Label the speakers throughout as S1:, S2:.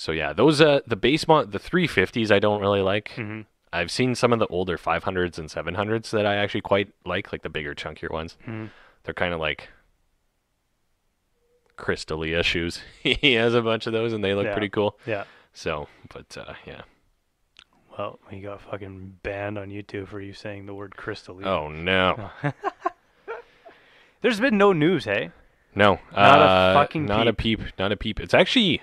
S1: So yeah, those uh the base mod the 350s I don't really like.
S2: Mhm.
S1: I've seen some of the older 500s and 700s that I actually quite like, like the bigger, chunkier ones.
S2: Mhm.
S1: They're kind of like Chris D'Elia shoes. he has a bunch of those, and they look
S2: Yeah.
S1: pretty cool.
S2: Yeah.
S1: So, but uh, yeah.
S2: Well, we got fucking banned on YouTube for you saying the word crystal.
S1: Oh no,
S2: There's been no news, hey?
S1: no,
S2: Not a
S1: uh,
S2: fucking
S1: not a peep, not a peep. It's actually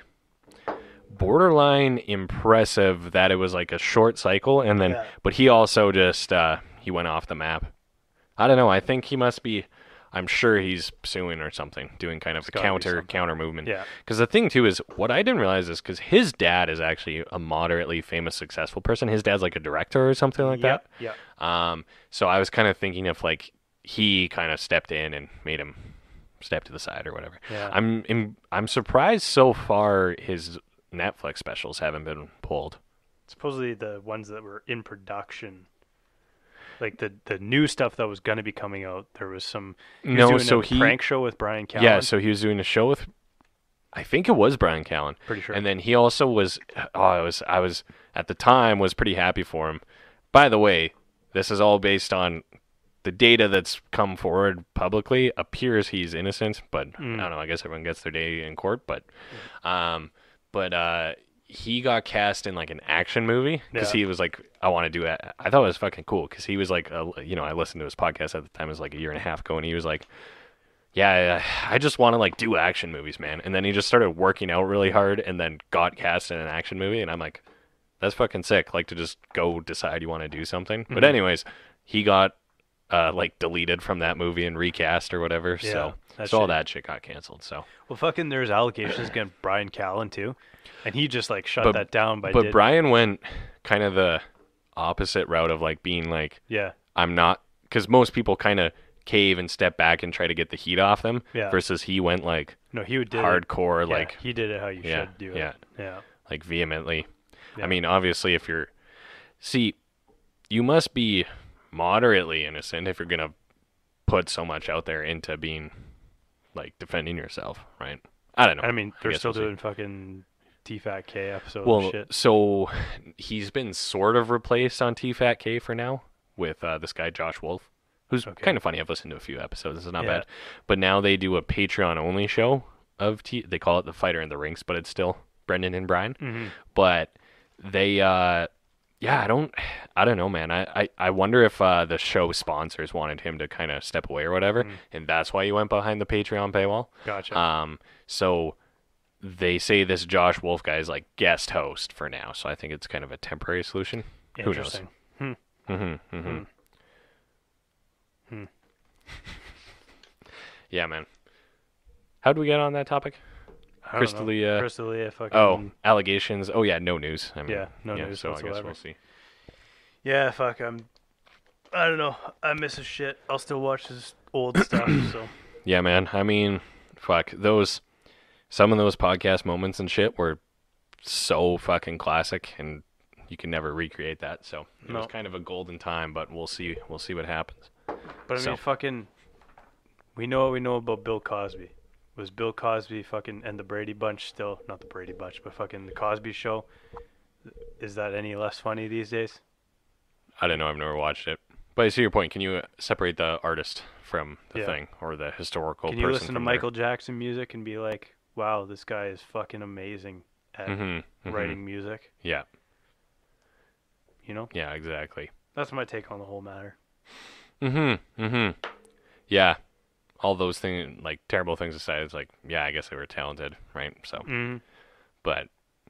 S1: borderline impressive that it was like a short cycle, and then,
S2: Yeah.
S1: but he also just uh, he went off the map. I don't know. I think he must be. I'm sure he's suing or something, doing kind of a counter counter movement.
S2: Yeah.
S1: Because the thing too is, what I didn't realize is because his dad is actually a moderately famous, successful person. His dad's like a director or something like
S2: yeah,
S1: that.
S2: Yeah.
S1: Um, so I was kind of thinking if like he kind of stepped in and made him step to the side or whatever.
S2: Yeah.
S1: I'm I'm, I'm surprised so far his Netflix specials haven't been pulled.
S2: Supposedly the ones that were in production, like the the new stuff that was going to be coming out, there was some. He was
S1: No,
S2: doing
S1: so
S2: a
S1: he
S2: prank show with Bryan Callen.
S1: yeah, so he was doing a show with, I think it was Bryan Callen,
S2: pretty sure.
S1: and then he also was. Oh, I was I was at the time was pretty happy for him. By the way, this is all based on the data that's come forward publicly. Appears he's innocent, but
S2: Mm.
S1: I don't know. I guess everyone gets their day in court, but um, but uh, he got cast in like an action movie because
S2: Yeah.
S1: he was like, I want to do it. I thought it was fucking cool because he was like, uh, you know, I listened to his podcast at the time. It was like a year and a half ago, and he was like, yeah, I I just want to like do action movies, man. And then he just started working out really hard, and then got cast in an action movie, and I'm like, that's fucking sick. Like to just go decide you want to do something. But
S2: Mhm.
S1: anyways, he got uh like deleted from that movie and recast or whatever.
S2: Yeah,
S1: so so all that shit got canceled. So,
S2: well, fucking, there's allegations against Bryan Callen too, and he just like shut
S1: But-
S2: that down by.
S1: but
S2: did-
S1: Bryan went kind of the opposite route of like being like,
S2: yeah,
S1: I'm not, because most people kind of cave and step back and try to get the heat off them.
S2: Yeah.
S1: Versus he went like
S2: no, he would did it-
S1: hardcore,
S2: yeah,
S1: like
S2: he did it how you
S1: yeah,
S2: should do
S1: yeah.
S2: it. Yeah.
S1: like vehemently.
S2: Yeah.
S1: I mean, obviously, if you're, see, you must be moderately innocent if you're gonna put so much out there into being like defending yourself, right? I don't know.
S2: I mean, they're
S1: guess
S2: still
S1: we'll see.
S2: doing fucking TFATK episode
S1: well,
S2: and shit.
S1: so he's been sort of replaced on TFATK for now with uh, this guy Josh Wolf, who's
S2: Okay.
S1: kind of funny. I've listened to a few episodes. This is not
S2: Yeah.
S1: bad. But now they do a Patreon only show of T. They call it the Fighter in the Rinks, but it's still Brendan and Bryan.
S2: hmm
S1: but they uh yeah i don't i don't know man i i, I wonder if uh the show sponsors wanted him to kind of step away or whatever
S2: Mm.
S1: and that's why he went behind the patreon paywall
S2: Gotcha.
S1: um so they say this josh wolf guy is like guest host for now so i think it's kind of a temporary solution who knows
S2: Interesting. Hmm.
S1: mm-hmm, mm-hmm.
S2: Hmm.
S1: yeah man how do we get on that topic
S2: I don't know.
S1: Chris D'Elia-
S2: Crystalia fucking.
S1: oh allegations oh yeah no news I mean,
S2: Yeah, no
S1: yeah,
S2: news
S1: so i guess we'll see
S2: Yeah, fuck. I'm. I don't know. I miss his shit. I'll still watch his old stuff. So
S1: Yeah, man. I mean, fuck those. Some of those podcast moments and shit were so fucking classic, and you can never recreate that. So it was kind of a golden time, but we'll see. We'll see what happens.
S2: But I
S1: So-
S2: mean, fucking, we know what we know about Bill Cosby. Was Bill Cosby fucking and the Brady Bunch still not the Brady Bunch, but fucking the Cosby Show? Is that any less funny these days?
S1: I don't know. I've never watched it, but I see your point. Can you separate the artist from the
S2: Yeah.
S1: thing or the historical?
S2: Can you listen to Michael Jackson music and be like, "Wow, this guy is fucking amazing at
S1: Mm-hmm,
S2: writing music"?
S1: Yeah.
S2: You know,
S1: Yeah. Exactly.
S2: that's my take on the whole matter.
S1: Mm-hmm. Mm-hmm. Yeah. All those things, like terrible things aside, it's like, yeah, I guess they were talented, right? So,
S2: Mm.
S1: but